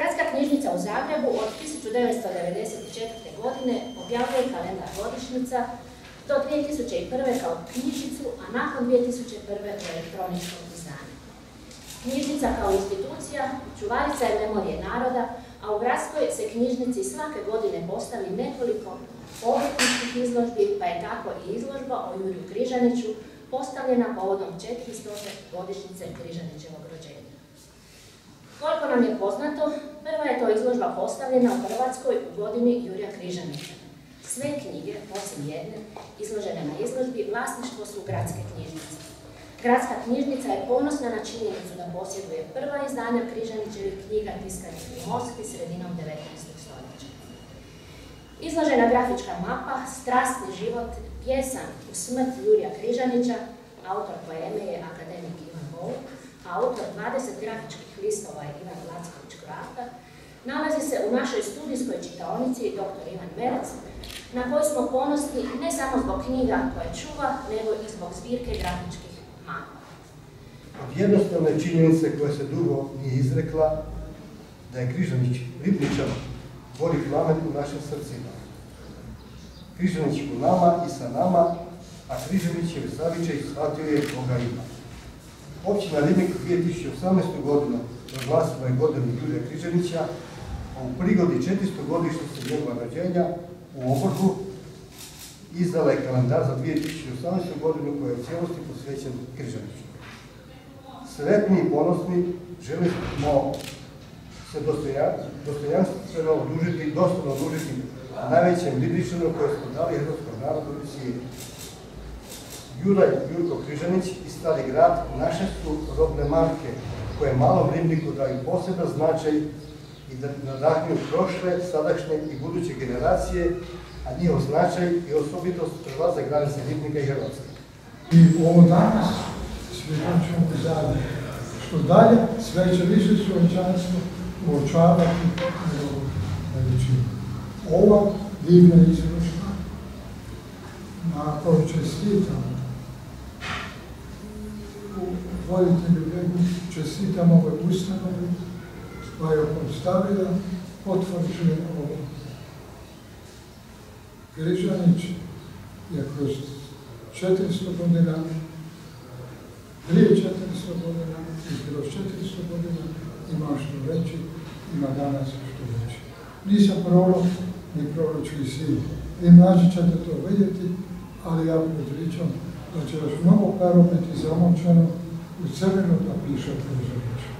Gradska knjižnica u Zagrebu od 1994. godine objavljuje kalendar godišnjica do 2001. kao knjižnicu, a nakon 2001. u elektroničkom izdanju. Knjižnica kao institucija čuvarica je memorije naroda, a u gradskoj se knjižnici svake godine postavi nekoliko obrtničkih izložbi, pa je tako i izložba o Juriju Križaniću postavljena povodom 400. godišnjice Križanićevog rođenja. Koliko nam je poznato, prva je to izložba postavljena u Hrvatskoj u godini Jurija Križanića. Sve knjige, osim jedne, izložene na izložbi, vlasništvo su gradske knjižnice. Gradska knjižnica je ponosna na činjenicu da posjeduje prva izdanja Križanićevih knjiga tiskanih u Moskvi sredinom 19. stoljeća. Izložena grafička mapa, strastni život, pjesan u smrt Jurija Križanića, autor poeme je akademik Ivan Volk, autor 20 grafičkih listova je Ivan Lacković Kroata, nalazi se u našoj studijskoj čitaonici dr. Ivan Merec, na koju smo ponosni ne samo zbog knjiga koje čuva, nego i zbog zbirke grafičkih mapa. Od jednostavne činjenice koja se dugo nije izrekla, da je Križanić Ribničan voli plamen u našim srcima. Križanić u nama i sa nama, a Križanićev Savičej shvatio je koga ima. Općina Ribnik 2018. godinu proglasila je godinu Julija Križanića, a u prigodi 400 godišnjice njegova rođenja u obrhu izdala je kalendar za 2018. godinu koja je u cijelosti posvećen Križaniću. Sretni i ponosni želimo se dostojanstveno odužiti, dostojno odužiti najvećem Libričanu koje smo dali Hrvatskom narodu i svijetu. Juraj Jurko Križanić i Stari grad naše su robne marke koje malom Ribniku daju poseban značaj i da nadahnju prošle, sadašnje i buduće generacije, a njihov značaj i osobitost prelaze granice Ribnika i Hrvatske. I ovo danas svjedočimo zadnje. Što dalje, sve će više svjedočanstvo uočavati veličinu. Ova divna izložba na koju čestitam voditelju Begu, čestitam ovoj ustanovi koja je postavila, potvrđuje ovo. Grižanić je kroz 400 godina, prije 400 godina i kroz 400 godina ima što reći, ima danas što reći. Nisam prorok, ni proročki sin. Vi mlađi ćete to vidjeti, ali ja predviđam da će još mnogo pero biti zamočeno у црвеното пишат Книжевича.